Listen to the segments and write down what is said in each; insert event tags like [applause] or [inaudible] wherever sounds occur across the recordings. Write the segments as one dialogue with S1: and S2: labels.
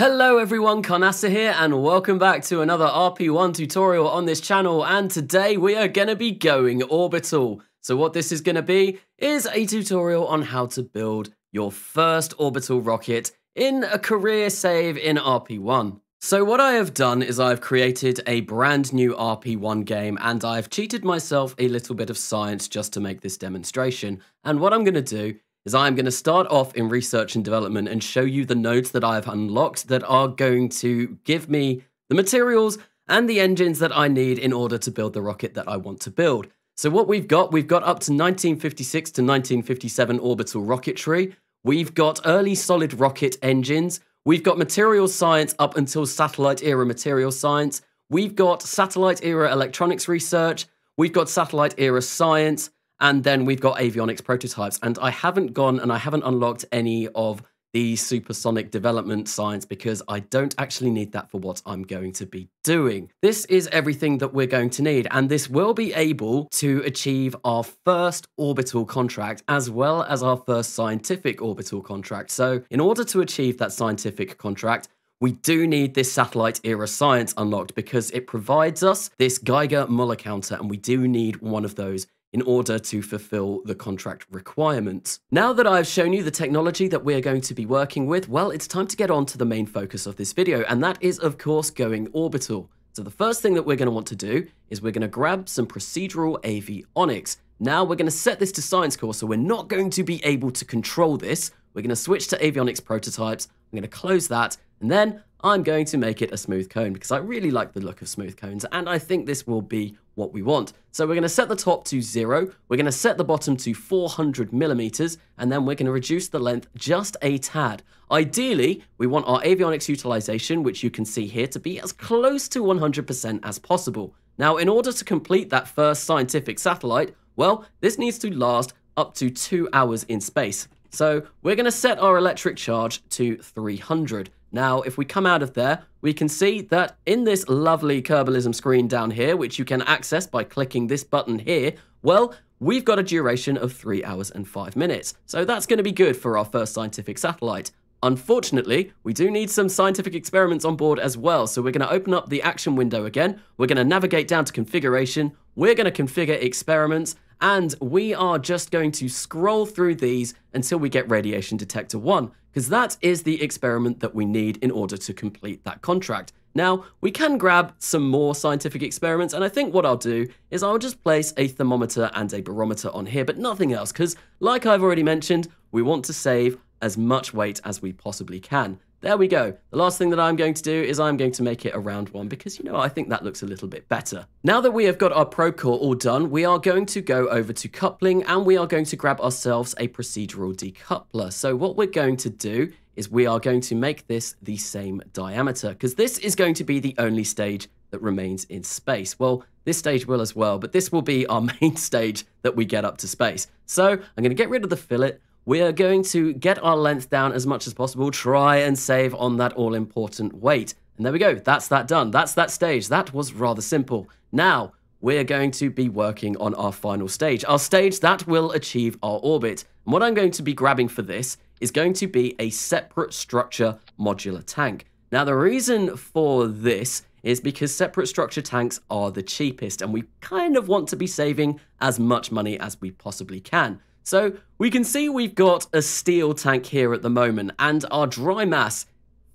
S1: Hello everyone, Carnasa here and welcome back to another RP1 tutorial on this channel and today we are going to be going orbital. So what this is going to be is a tutorial on how to build your first orbital rocket in a career save in RP1. So what I have done is I've created a brand new RP1 game and I've cheated myself a little bit of science just to make this demonstration. And what I'm going to do is I'm going to start off in research and development and show you the nodes that I've unlocked that are going to give me the materials and the engines that I need in order to build the rocket that I want to build. So what we've got, we've got up to 1956 to 1957 orbital rocketry. We've got early solid rocket engines. We've got material science up until satellite era material science. We've got satellite era electronics research. We've got satellite era science. And then we've got avionics prototypes. And I haven't gone and I haven't unlocked any of the supersonic development science because I don't actually need that for what I'm going to be doing. This is everything that we're going to need, and this will be able to achieve our first orbital contract as well as our first scientific orbital contract. So, in order to achieve that scientific contract, we do need this satellite era science unlocked because it provides us this Geiger Muller counter, and we do need one of those in order to fulfill the contract requirements. Now that I've shown you the technology that we're going to be working with, well, it's time to get on to the main focus of this video, and that is, of course, going orbital. So the first thing that we're going to want to do is we're going to grab some procedural avionics. Now we're going to set this to science core, so we're not going to be able to control this. We're going to switch to avionics prototypes. I'm going to close that, and then I'm going to make it a smooth cone because I really like the look of smooth cones and I think this will be what we want. So we're going to set the top to zero, we're going to set the bottom to 400 millimeters, and then we're going to reduce the length just a tad. Ideally, we want our avionics utilization, which you can see here, to be as close to 100% as possible. Now, in order to complete that first scientific satellite, well, this needs to last up to two hours in space. So we're going to set our electric charge to 300. Now, if we come out of there, we can see that in this lovely Kerbalism screen down here, which you can access by clicking this button here, well, we've got a duration of 3 hours and 5 minutes. So that's going to be good for our first scientific satellite. Unfortunately, we do need some scientific experiments on board as well, so we're going to open up the action window again, we're going to navigate down to configuration, we're going to configure experiments, and we are just going to scroll through these until we get radiation detector 1, because that is the experiment that we need in order to complete that contract. Now, we can grab some more scientific experiments, and I think what I'll do is I'll just place a thermometer and a barometer on here, but nothing else, because like I've already mentioned, we want to save as much weight as we possibly can. There we go. The last thing that I'm going to do is I'm going to make it a round one because, you know, I think that looks a little bit better. Now that we have got our probe core all done, we are going to go over to coupling and we are going to grab ourselves a procedural decoupler. So what we're going to do is we are going to make this the same diameter because this is going to be the only stage that remains in space. Well, this stage will as well, but this will be our [laughs] main stage that we get up to space. So I'm going to get rid of the fillet we are going to get our length down as much as possible, try and save on that all important weight. And there we go, that's that done. That's that stage. That was rather simple. Now, we're going to be working on our final stage, our stage that will achieve our orbit. And what I'm going to be grabbing for this is going to be a separate structure modular tank. Now, the reason for this is because separate structure tanks are the cheapest, and we kind of want to be saving as much money as we possibly can. So we can see we've got a steel tank here at the moment and our dry mass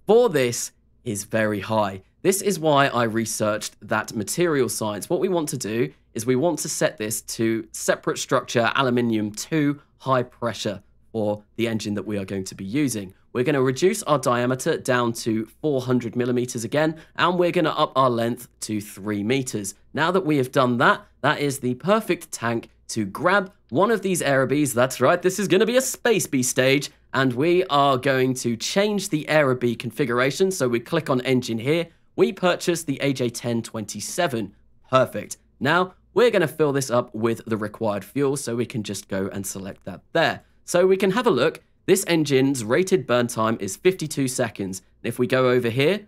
S1: for this is very high. This is why I researched that material science. What we want to do is we want to set this to separate structure aluminium 2 high pressure for the engine that we are going to be using. We're going to reduce our diameter down to 400 millimeters again, and we're going to up our length to 3 meters. Now that we have done that, that is the perfect tank to grab one of these Aerobees. That's right, this is going to be a Space Bee stage, and we are going to change the Aerobee configuration. So we click on Engine here. We purchase the AJ1027. Perfect. Now, we're going to fill this up with the required fuel, so we can just go and select that there. So we can have a look. This engine's rated burn time is 52 seconds. If we go over here,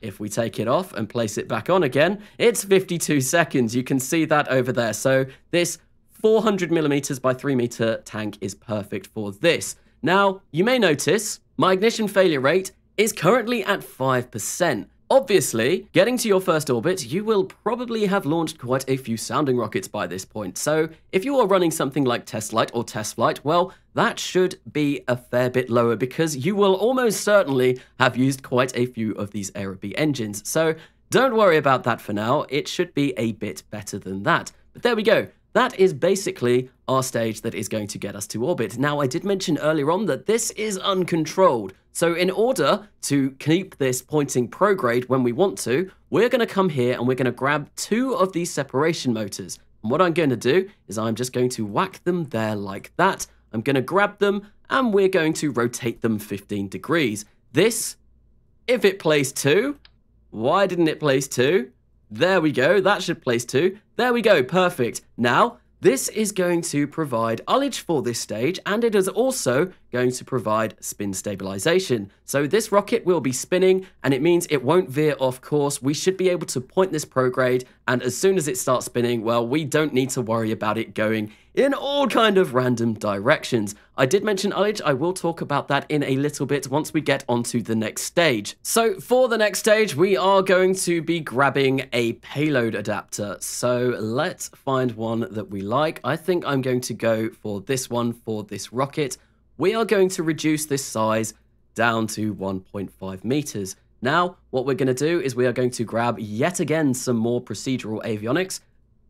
S1: if we take it off and place it back on again, it's 52 seconds. You can see that over there. So this 400 millimeters by 3 meter tank is perfect for this. Now, you may notice my ignition failure rate is currently at 5%. Obviously, getting to your first orbit, you will probably have launched quite a few sounding rockets by this point. So, if you are running something like TestLite or test flight, well, that should be a fair bit lower because you will almost certainly have used quite a few of these Aerobee engines. So, don't worry about that for now. It should be a bit better than that. But there we go. That is basically our stage that is going to get us to orbit. Now, I did mention earlier on that this is uncontrolled. So in order to keep this pointing prograde when we want to, we're going to come here and we're going to grab two of these separation motors. And what I'm going to do is I'm just going to whack them there like that. I'm going to grab them and we're going to rotate them 15 degrees. This, if it plays two, why didn't it place two? There we go, that should place two. There we go, perfect. Now, this is going to provide ullage for this stage, and it is also going to provide spin stabilization. So this rocket will be spinning, and it means it won't veer off course. We should be able to point this prograde, and as soon as it starts spinning, well, we don't need to worry about it going in all kind of random directions. I did mention ullage, I will talk about that in a little bit once we get onto the next stage. So for the next stage, we are going to be grabbing a payload adapter. So let's find one that we like. I think I'm going to go for this one for this rocket. We are going to reduce this size down to 1.5 meters. Now, what we're going to do is we are going to grab yet again some more procedural avionics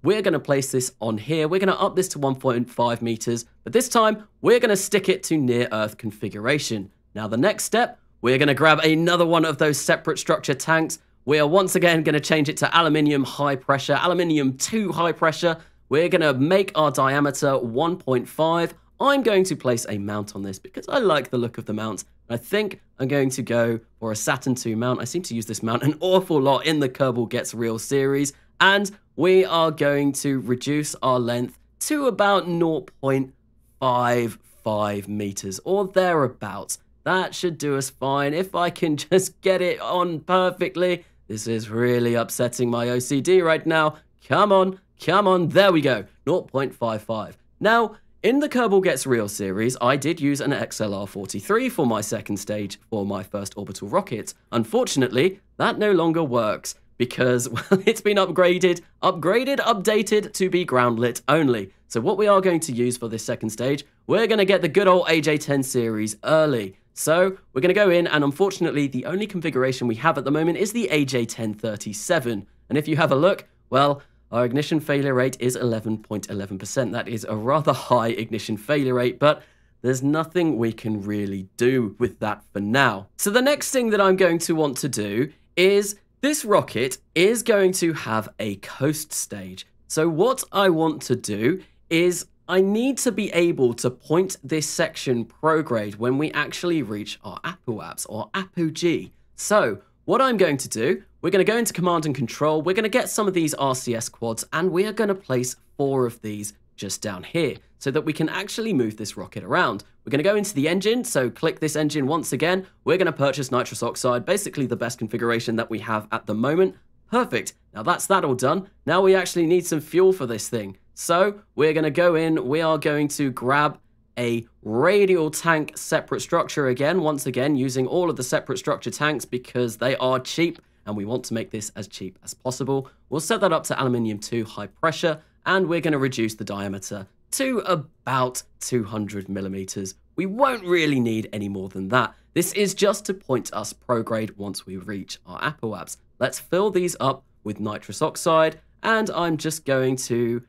S1: we're going to place this on here. We're going to up this to 1.5 meters, but this time we're going to stick it to near Earth configuration. Now the next step, we're going to grab another one of those separate structure tanks. We are once again going to change it to aluminium high pressure, aluminium 2 high pressure. We're going to make our diameter 1.5. I'm going to place a mount on this because I like the look of the mount. I think I'm going to go for a Saturn II mount. I seem to use this mount an awful lot in the Kerbal Gets Real series. And we are going to reduce our length to about 0.55 meters or thereabouts. That should do us fine. If I can [laughs] just get it on perfectly. This is really upsetting my OCD right now. Come on, come on. There we go. 0.55. Now, in the Kerbal Gets Real series, I did use an XLR-43 for my second stage for my first orbital rocket. Unfortunately, that no longer works because [laughs] well, it's been upgraded, upgraded, updated to be groundlit only. So what we are going to use for this second stage, we're going to get the good old AJ10 series early. So we're going to go in, and unfortunately, the only configuration we have at the moment is the AJ1037. And if you have a look, well, our ignition failure rate is 11.11%. That is a rather high ignition failure rate, but there's nothing we can really do with that for now. So the next thing that I'm going to want to do is this rocket is going to have a coast stage. So what I want to do is I need to be able to point this section prograde when we actually reach our apoapse or apogee. So what I'm going to do, we're going to go into command and control, we're going to get some of these RCS quads and we are going to place four of these just down here so that we can actually move this rocket around. We're going to go into the engine, so click this engine once again. We're going to purchase nitrous oxide, basically the best configuration that we have at the moment. Perfect. Now that's that all done. Now we actually need some fuel for this thing. So we're going to go in, we are going to grab a radial tank separate structure again, once again using all of the separate structure tanks because they are cheap and we want to make this as cheap as possible. We'll set that up to aluminium 2 high pressure and we're going to reduce the diameter to about 200 millimeters. We won't really need any more than that. This is just to point us prograde once we reach our apoapse. Let's fill these up with nitrous oxide, and I'm just going to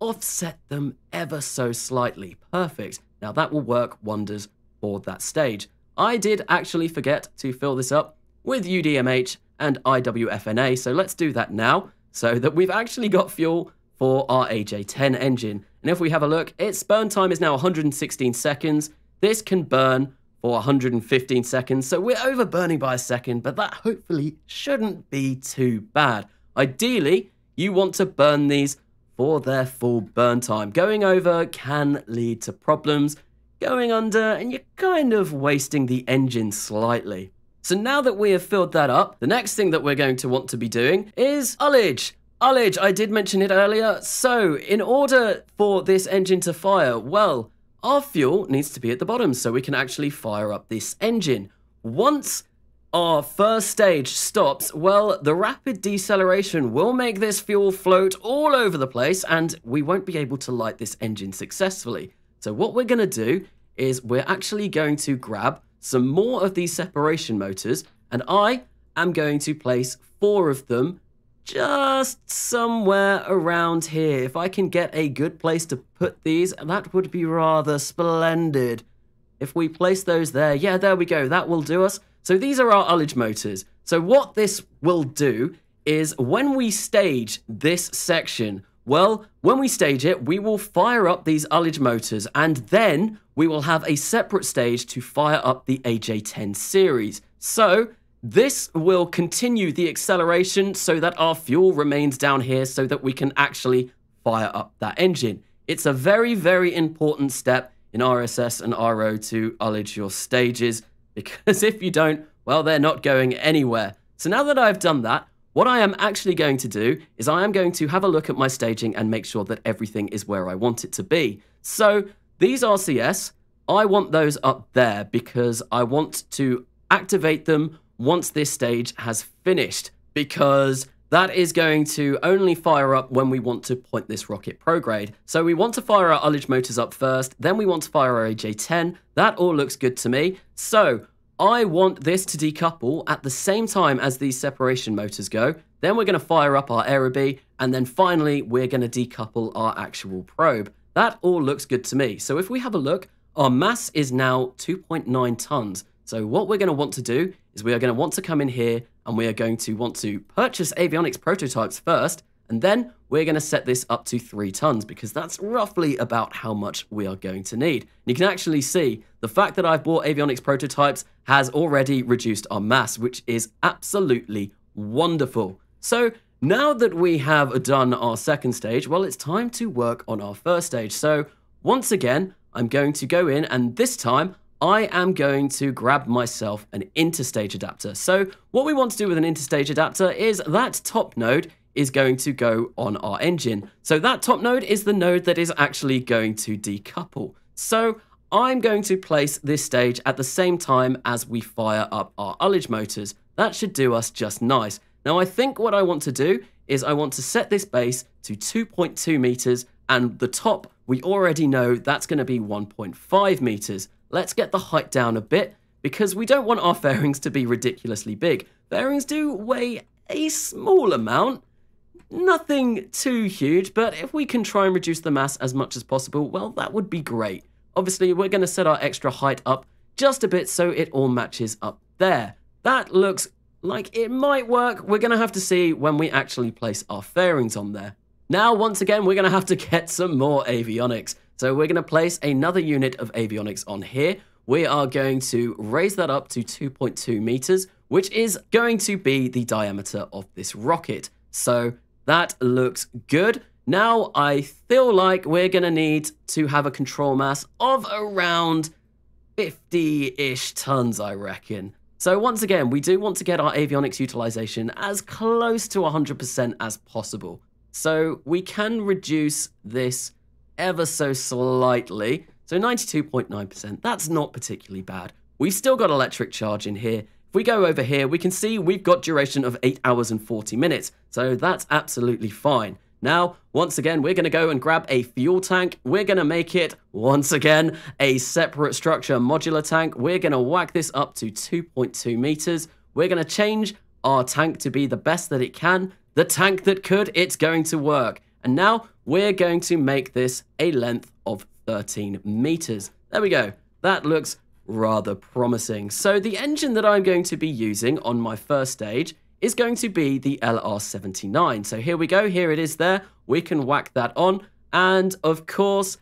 S1: offset them ever so slightly. Perfect. Now that will work wonders for that stage. I did actually forget to fill this up with UDMH and IWFNA, so let's do that now so that we've actually got fuel for our AJ10 engine. And if we have a look, its burn time is now 116 seconds. This can burn for 115 seconds, so we're over burning by a second, but that hopefully shouldn't be too bad. Ideally, you want to burn these for their full burn time. Going over can lead to problems, going under, and you're kind of wasting the engine slightly. So now that we have filled that up, the next thing that we're going to want to be doing is ullage. Ullage, I did mention it earlier. So, in order for this engine to fire, well, our fuel needs to be at the bottom so we can actually fire up this engine. once our first stage stops, well, the rapid deceleration will make this fuel float all over the place and we won't be able to light this engine successfully. So what we're going to do is we're actually going to grab some more of these separation motors and I am going to place four of them just somewhere around here. If I can get a good place to put these, that would be rather splendid. If we place those there, yeah, there we go, that will do us. So these are our ullage motors. So what this will do is when we stage this section, well, when we stage it, we will fire up these ullage motors and then we will have a separate stage to fire up the AJ10 series. So this will continue the acceleration so that our fuel remains down here so that we can actually fire up that engine. It's a very, very important step in RSS and RO to ullage your stages [laughs] because if you don't, well, they're not going anywhere. So now that I've done that, what I am actually going to do is I am going to have a look at my staging and make sure that everything is where I want it to be. So these RCS, I want those up there because I want to activate them once this stage has finished because that is going to only fire up when we want to point this rocket prograde. So we want to fire our ullage motors up first, then we want to fire our AJ-10. That all looks good to me. So I want this to decouple at the same time as these separation motors go. Then we're going to fire up our Aerobee, and then finally we're going to decouple our actual probe. That all looks good to me. So if we have a look, our mass is now 2.9 tons. So what we're going to want to do is we are going to want to come in here and we are going to want to purchase avionics prototypes first, and then we're going to set this up to three tons because that's roughly about how much we are going to need. And you can actually see the fact that I've bought avionics prototypes has already reduced our mass, which is absolutely wonderful. So now that we have done our second stage, well, it's time to work on our first stage. So once again, I'm going to go in and this time I am going to grab myself an interstage adapter. So what we want to do with an interstage adapter is that top node is going to go on our engine. So that top node is the node that is actually going to decouple. So I'm going to place this stage at the same time as we fire up our ullage motors. That should do us just nice. Now I think what I want to do is I want to set this base to 2.2 meters and the top we already know that's going to be 1.5 meters let's get the height down a bit because we don't want our [laughs] fairings to be ridiculously big. Fairings do weigh a small amount, nothing too huge, but if we can try and reduce the mass as much as possible, well, that would be great. Obviously, we're going to set our extra height up just a bit so it all matches up there. That looks like it might work. We're going to have to see when we actually place our fairings on there. Now, once again, we're going to have to get some more avionics. So we're going to place another unit of avionics on here. We are going to raise that up to 2.2 meters, which is going to be the diameter of this rocket. So that looks good. Now I feel like we're going to need to have a control mass of around 50-ish tons, I reckon. So once again, we do want to get our avionics utilization as close to 100% as possible. So we can reduce this ever so slightly. So 92.9%, that's not particularly bad. We've still got electric charge in here. If we go over here, we can see we've got duration of 8 hours and 40 minutes. So that's absolutely fine. Now, once again, we're going to go and grab a fuel tank. We're going to make it, once again, a separate structure modular tank. We're going to whack this up to 2.2 meters. We're going to change our tank to be the best that it can. The tank that could, it's going to work. And now we're going to make this a length of 13 meters. There we go. That looks rather promising. So the engine that I'm going to be using on my first stage is going to be the LR79. So here we go. Here it is there. We can whack that on. And of course,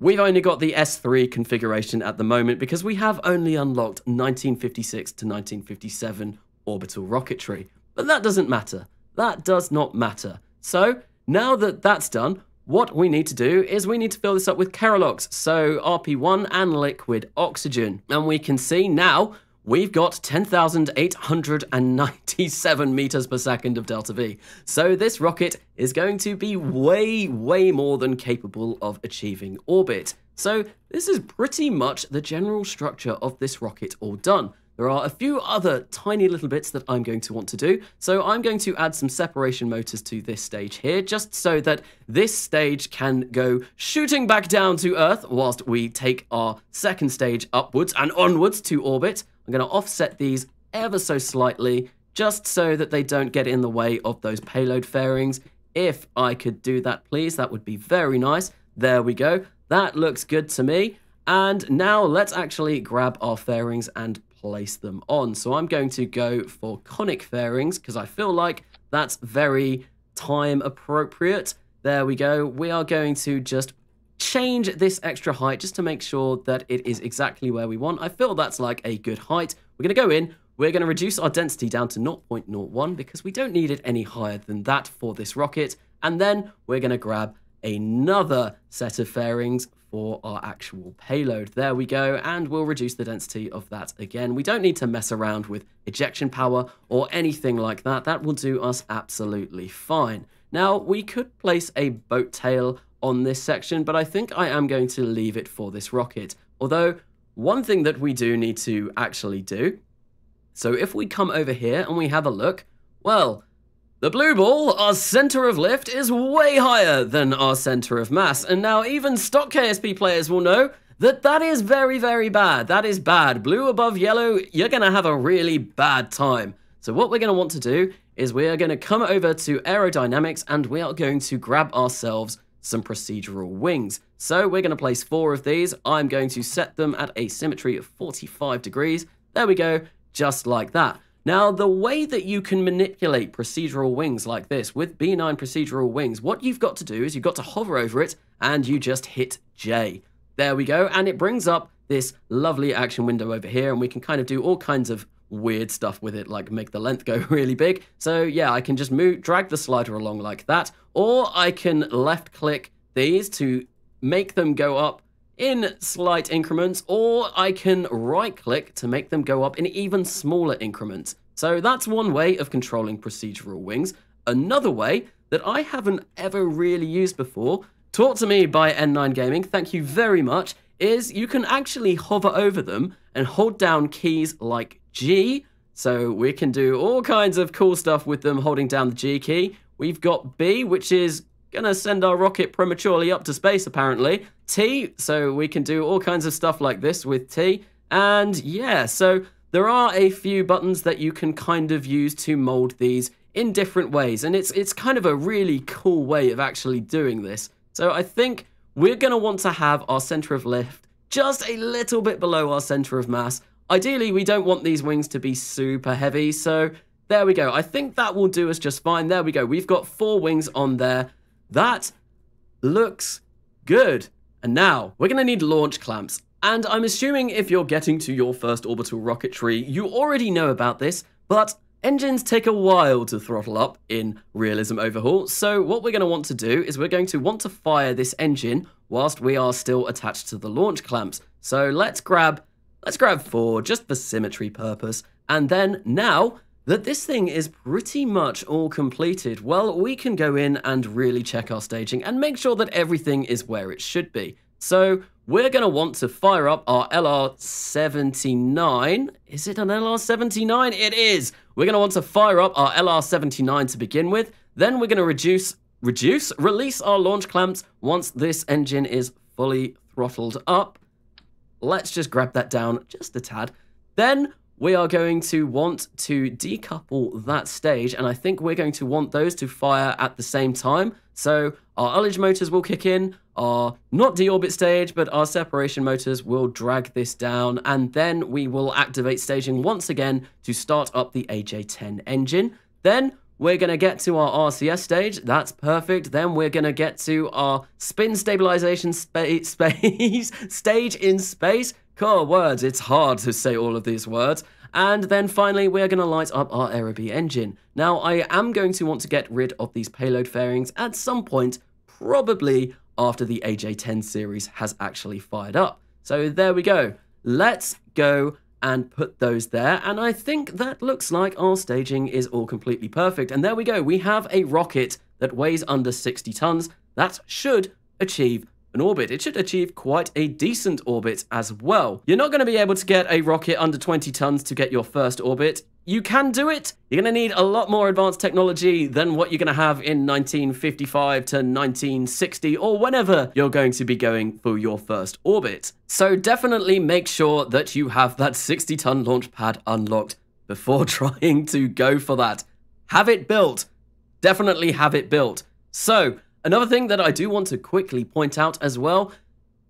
S1: we've only got the S3 configuration at the moment because we have only unlocked 1956 to 1957 orbital rocketry. But that doesn't matter. That does not matter. So now that that's done, what we need to do is we need to fill this up with Kerolox, so RP1 and liquid oxygen. And we can see now we've got 10,897 [laughs] meters per second of delta V. So this rocket is going to be way, way more than capable of achieving orbit. So this is pretty much the general structure of this rocket all done. There are a few other tiny little bits that I'm going to want to do. So I'm going to add some separation motors to this stage here, just so that this stage can go shooting back down to Earth whilst we take our second stage upwards and onwards to orbit. I'm going to offset these ever so slightly, just so that they don't get in the way of those payload fairings. If I could do that, please, that would be very nice. There we go. That looks good to me. And now let's actually grab our fairings and place them on. So I'm going to go for conic fairings because I feel like that's very time appropriate. There we go. We are going to just change this extra height just to make sure that it is exactly where we want. I feel that's like a good height. We're going to go in. We're going to reduce our density down to 0.01 because we don't need it any higher than that for this rocket. And then we're going to grab another set of fairings for our actual payload. There we go, and we'll reduce the density of that again. We don't need to mess around with ejection power or anything like that. That will do us absolutely fine. Now, we could place a boat tail on this section, but I think I am going to leave it for this rocket. Although, one thing that we do need to actually do, so if we come over here and we have a look, well, the blue ball, our center of lift, is way higher than our center of mass, and now even stock KSP players will know that that is very, very bad. That is bad. Blue above yellow, you're going to have a really bad time. So what we're going to want to do is we are going to come over to aerodynamics and we are going to grab ourselves some procedural wings. So we're going to place four of these. I'm going to set them at a symmetry of 45 degrees. There we go, just like that. Now, the way that you can manipulate procedural wings like this with B9 procedural wings, what you've got to do is you've got to hover over it and you just hit J. There we go, and it brings up this lovely action window over here, and we can kind of do all kinds of weird stuff with it, like make the length [laughs] go really big. So yeah, I can just move, drag the slider along like that, or I can left click these to make them go up in slight increments, or I can right click to make them go up in even smaller increments. So that's one way of controlling procedural wings. Another way that I haven't ever really used before, taught to me by N9 Gaming, thank you very much, is you can actually hover over them and hold down keys like G. So we can do all kinds of cool stuff with them holding down the G key. We've got B, which is Gonna send our rocket prematurely up to space, apparently. T, so we can do all kinds of stuff like this with T. And yeah, so there are a few buttons that you can kind of use to mold these in different ways. And it's, it's kind of a really cool way of actually doing this. So I think we're gonna want to have our center of lift just a little bit below our center of mass. Ideally, we don't want these wings to be super heavy, so there we go. I think that will do us just fine. There we go. We've got four wings on there. That looks good. And now, we're going to need launch clamps. And I'm assuming if you're getting to your first orbital rocketry, you already know about this, but engines take a while to throttle up in Realism Overhaul, so what we're going to want to do is we're going to want to fire this engine whilst we are still attached to the launch clamps. So let's grab, let's grab four, just for symmetry purpose, and then now that this thing is pretty much all completed, well, we can go in and really check our staging and make sure that everything is where it should be. So we're going to want to fire up our LR79. Is it an LR79? It is. We're going to want to fire up our LR79 to begin with. Then we're going to reduce, reduce, release our launch clamps once this engine is fully throttled up. Let's just grab that down just a tad. Then we are going to want to decouple that stage, and I think we're going to want those to fire at the same time. So our ullage motors will kick in, our not deorbit stage, but our separation motors will drag this down, and then we will activate staging once again to start up the AJ-10 engine. Then we're going to get to our RCS stage. That's perfect. Then we're going to get to our spin stabilization spa [laughs] space stage in space. Core words, it's hard to say all of these words. And then finally, we're going to light up our Aerobee engine. Now, I am going to want to get rid of these payload fairings at some point, probably after the AJ-10 series has actually fired up. So there we go. Let's go and put those there. And I think that looks like our staging is all completely perfect. And there we go. We have a rocket that weighs under 60 tons. That should achieve an orbit. It should achieve quite a decent orbit as well. You're not going to be able to get a rocket under 20 tons to get your first orbit. You can do it. You're going to need a lot more advanced technology than what you're going to have in 1955 to 1960 or whenever you're going to be going for your first orbit. So definitely make sure that you have that 60 ton launch pad unlocked before [laughs] trying to go for that. Have it built. Definitely have it built. So, another thing that I do want to quickly point out as well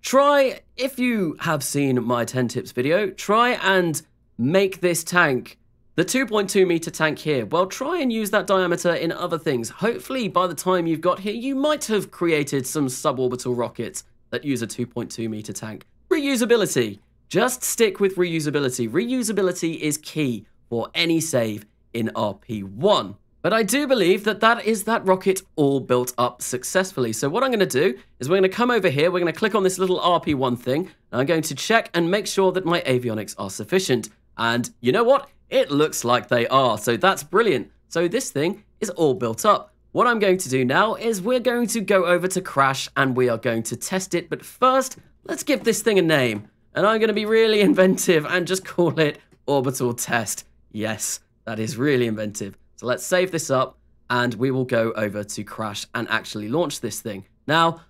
S1: try, if you have seen my 10 tips video, try and make this tank the 2.2 meter tank here, well, try and use that diameter in other things. Hopefully, by the time you've got here, you might have created some suborbital rockets that use a 2.2 meter tank. Reusability. Just stick with reusability. Reusability is key for any save in RP1. But I do believe that that is that rocket all built up successfully. So what I'm going to do is we're going to come over here, we're going to click on this little RP1 thing, and I'm going to check and make sure that my avionics are sufficient. And you know what? It looks like they are, so that's brilliant. So this thing is all built up. What I'm going to do now is we're going to go over to Crash and we are going to test it. But first, let's give this thing a name. And I'm going to be really [laughs] inventive and just call it Orbital Test. Yes, that is really inventive. So let's save this up and we will go over to Crash and actually launch this thing. Now,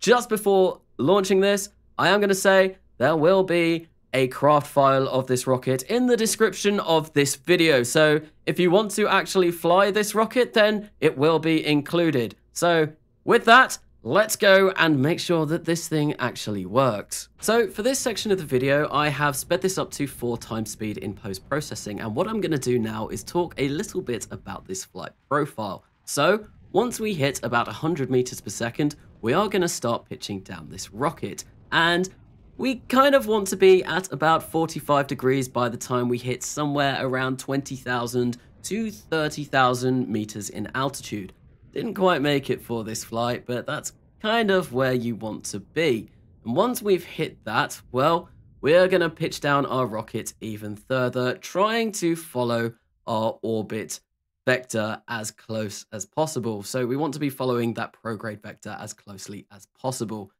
S1: just before launching this, I am going to say there will be a craft file of this rocket in the description of this video. So if you want to actually fly this rocket, then it will be included. So with that, Let's go and make sure that this thing actually works. So for this section of the video, I have sped this up to four times speed in post-processing. And what I'm gonna do now is talk a little bit about this flight profile. So once we hit about 100 meters per second, we are gonna start pitching down this rocket. And we kind of want to be at about 45 degrees by the time we hit somewhere around 20,000 to 30,000 meters in altitude. Didn't quite make it for this flight, but that's kind of where you want to be. And once we've hit that, well, we're going to pitch down our rocket even further, trying to follow our orbit vector as close as possible. So we want to be following that prograde vector as closely as possible.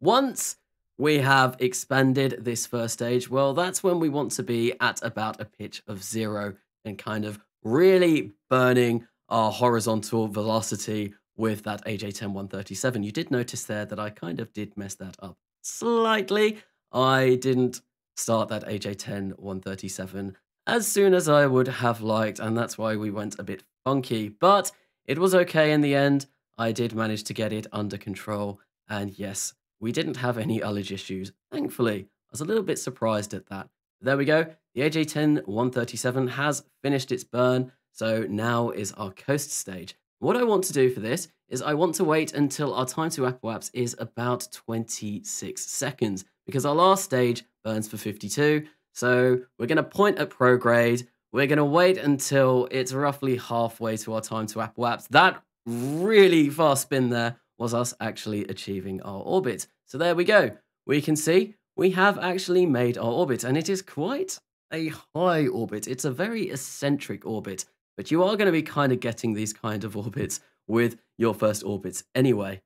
S1: Once we have expanded this first stage, well, that's when we want to be at about a pitch of zero and kind of really burning our horizontal velocity with that AJ10 137. You did notice there that I kind of did mess that up slightly. I didn't start that AJ10 137 as soon as I would have liked, and that's why we went a bit funky. But it was okay in the end. I did manage to get it under control, and yes, we didn't have any ullage issues, thankfully. I was a little bit surprised at that. There we go. The AJ10 137 has finished its burn. So now is our coast stage. What I want to do for this is I want to wait until our time to apoapse is about 26 seconds because our last stage burns for 52. So we're going to point at prograde. We're going to wait until it's roughly halfway to our time to apoapse. That really fast spin there was us actually achieving our orbit. So there we go. We can see we have actually made our orbit and it is quite a high orbit. It's a very eccentric orbit but you are going to be kind of getting these kind of orbits with your first orbits anyway.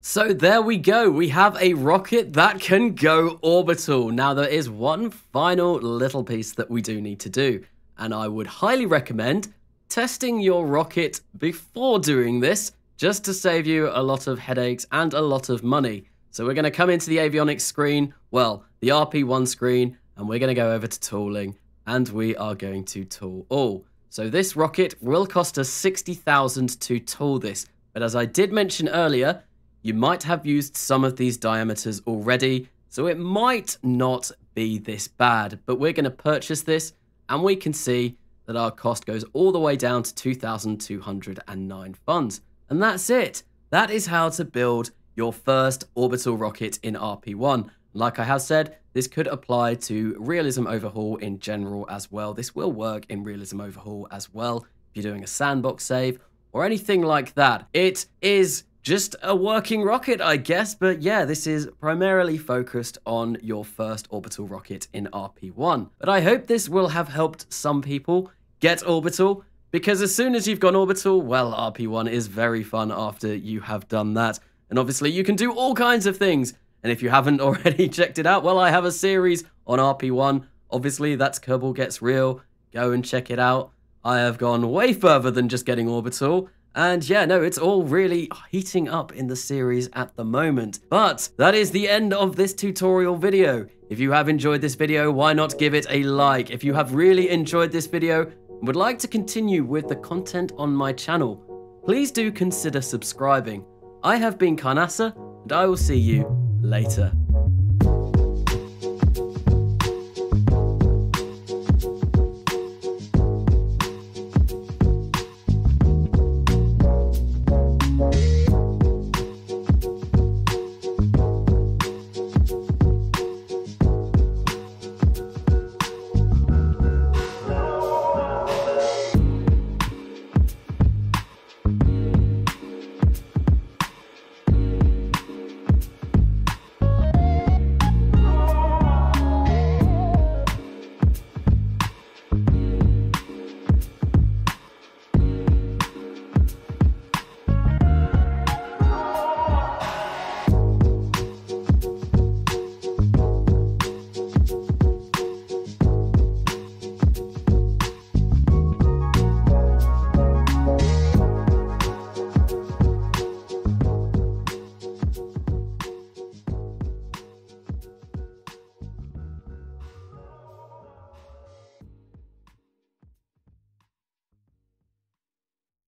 S1: So there we go, we have a rocket that can go orbital. Now there is one final little piece that we do need to do, and I would highly recommend testing your rocket before doing this, just to save you a lot of headaches and a lot of money. So we're going to come into the avionics screen, well, the RP1 screen, and we're going to go over to tooling, and we are going to tool all. So this rocket will cost us 60,000 to tool this, but as I did mention earlier, you might have used some of these diameters already, so it might not be this bad, but we're going to purchase this, and we can see that our cost goes all the way down to 2,209 funds. And that's it. That is how to build your first orbital rocket in RP1. Like I have said, this could apply to Realism Overhaul in general as well. This will work in Realism Overhaul as well if you're doing a sandbox save or anything like that. It is just a working rocket, I guess, but yeah, this is primarily focused on your first orbital rocket in RP1. But I hope this will have helped some people get orbital, because as soon as you've gone orbital, well, RP1 is very fun after you have done that. And obviously, you can do all kinds of things. And if you haven't [laughs] already checked it out, well, I have a series on RP1. Obviously, that's Kerbal Gets Real. Go and check it out. I have gone way further than just getting Orbital. And yeah, no, it's all really heating up in the series at the moment. But that is the end of this tutorial video. If you have enjoyed this video, why not give it a like? If you have really enjoyed this video and would like to continue with the content on my channel, please do consider subscribing. I have been Carnasa, and I will see you later.